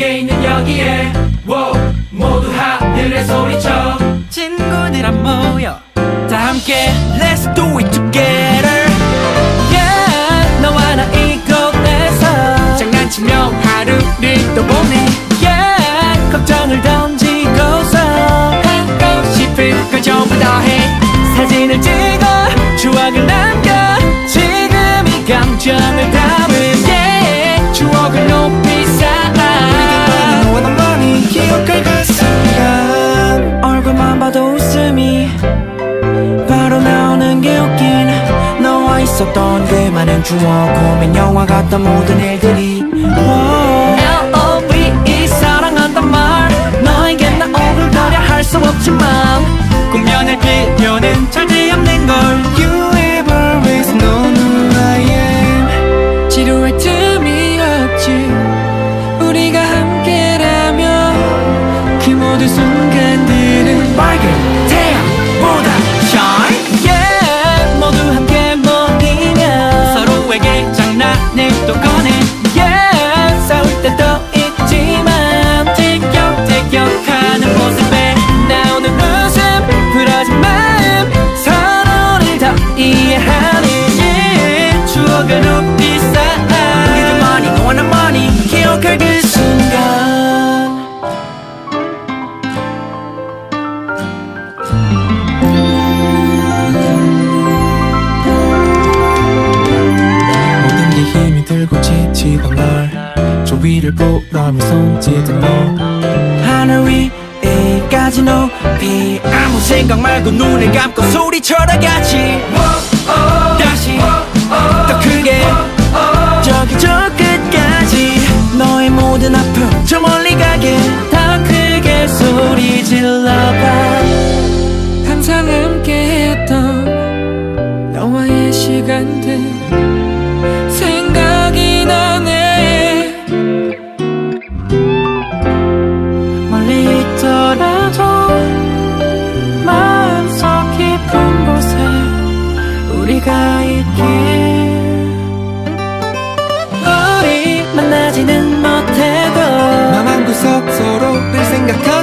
함께 wow, 모두 하늘에 소리쳐. 친구들아 모여. 다 함께 Let's do it together. Yeah 너와 나 이곳에서. 장난치며 하루를 또 보내. Yeah 걱정을 던지고서. 하고 싶은 걸 전부 다해. 사진을 찍어 추억을 남겨. 지금 이 감정을 담은 Yeah 추억을 높이 있었던 그 많은 추억 고민 영화 같던 모든 일들이. L.O.V.E 사랑한단 말 너에게 나 오글거려 할 수 없지만 꾸며낼 필요는 절대 없는 걸. You ever always I am 지루할 틈이 없지. 우리가 함께라면 그 모든 순간 위를 보라며 손짓은 너. 하늘 위에까지 높이 아무 생각 말고 눈을 감고 소리쳐 Your